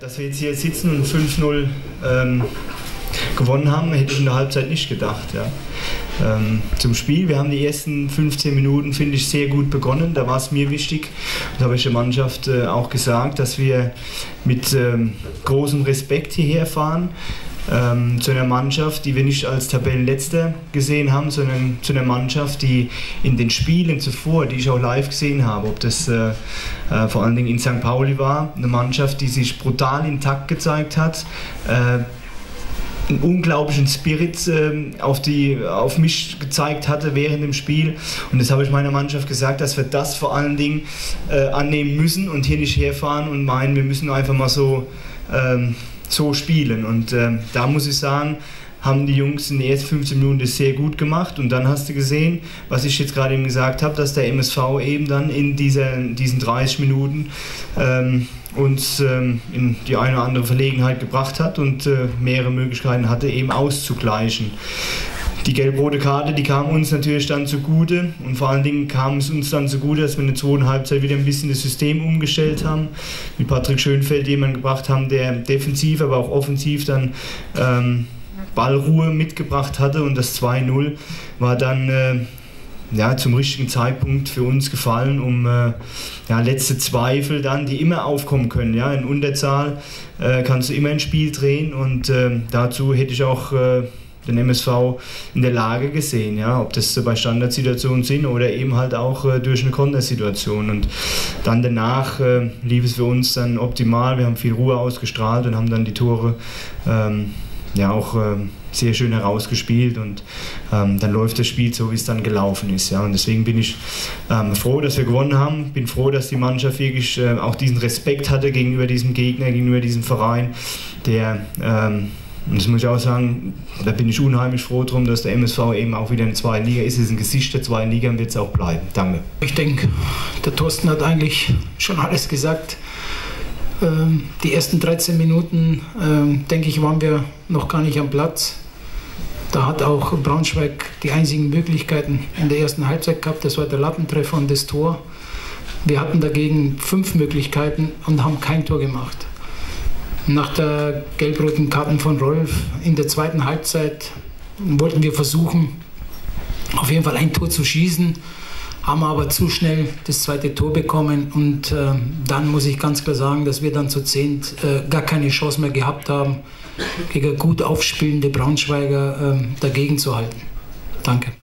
Dass wir jetzt hier sitzen und 5-0 ähm, gewonnen haben, hätte ich in der Halbzeit nicht gedacht. Ja. Ähm, zum Spiel, wir haben die ersten 15 Minuten, finde ich, sehr gut begonnen. Da war es mir wichtig, das habe ich der Mannschaft äh, auch gesagt, dass wir mit ähm, großem Respekt hierher fahren ähm, zu einer Mannschaft, die wir nicht als Tabellenletzter gesehen haben, sondern zu einer Mannschaft, die in den Spielen zuvor, die ich auch live gesehen habe, ob das äh, äh, vor allen Dingen in St. Pauli war, eine Mannschaft, die sich brutal intakt gezeigt hat. Äh, einen unglaublichen Spirit äh, auf, die, auf mich gezeigt hatte während dem Spiel. Und das habe ich meiner Mannschaft gesagt, dass wir das vor allen Dingen äh, annehmen müssen und hier nicht herfahren und meinen, wir müssen einfach mal so ähm, so spielen. Und äh, da muss ich sagen, haben die Jungs in den ersten 15 Minuten das sehr gut gemacht und dann hast du gesehen, was ich jetzt gerade eben gesagt habe, dass der MSV eben dann in dieser, diesen 30 Minuten ähm, uns ähm, in die eine oder andere Verlegenheit gebracht hat und äh, mehrere Möglichkeiten hatte, eben auszugleichen. Die gelb-rote Karte, die kam uns natürlich dann zugute und vor allen Dingen kam es uns dann zugute, dass wir in der zweiten Halbzeit wieder ein bisschen das System umgestellt haben, mit Patrick Schönfeld jemanden gebracht haben, der defensiv, aber auch offensiv dann ähm, Ballruhe mitgebracht hatte und das 2-0 war dann äh, ja, zum richtigen Zeitpunkt für uns gefallen, um äh, ja, letzte Zweifel dann, die immer aufkommen können. Ja, in Unterzahl äh, kannst du immer ein Spiel drehen und äh, dazu hätte ich auch äh, den MSV in der Lage gesehen, ja, ob das bei Standardsituationen sind oder eben halt auch äh, durch eine Kontersituation. Und dann danach äh, lief es für uns dann optimal. Wir haben viel Ruhe ausgestrahlt und haben dann die Tore ähm, ja auch äh, sehr schön herausgespielt und ähm, dann läuft das Spiel so, wie es dann gelaufen ist. Ja. Und deswegen bin ich ähm, froh, dass wir gewonnen haben. Bin froh, dass die Mannschaft wirklich äh, auch diesen Respekt hatte gegenüber diesem Gegner, gegenüber diesem Verein, der ähm, und das muss ich auch sagen, da bin ich unheimlich froh drum, dass der MSV eben auch wieder in der zweiten Liga ist. Es ist ein Gesicht der zweiten Liga und wird es auch bleiben. Danke. Ich denke, der Thorsten hat eigentlich schon alles gesagt. Ähm, die ersten 13 Minuten, ähm, denke ich, waren wir noch gar nicht am Platz. Da hat auch Braunschweig die einzigen Möglichkeiten in der ersten Halbzeit gehabt. Das war der Lattentreffer und das Tor. Wir hatten dagegen fünf Möglichkeiten und haben kein Tor gemacht. Nach der gelb-roten Karten von Rolf in der zweiten Halbzeit wollten wir versuchen, auf jeden Fall ein Tor zu schießen, haben aber zu schnell das zweite Tor bekommen und äh, dann muss ich ganz klar sagen, dass wir dann zu zehnt äh, gar keine Chance mehr gehabt haben, gegen gut aufspielende Braunschweiger äh, dagegen zu halten. Danke.